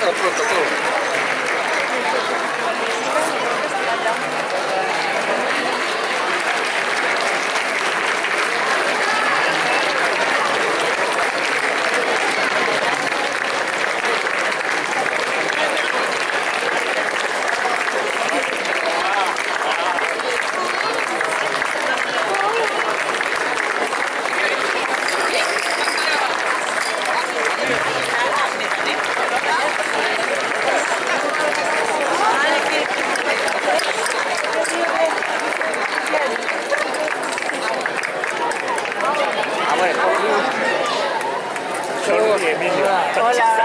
протокол. bueno. Hola.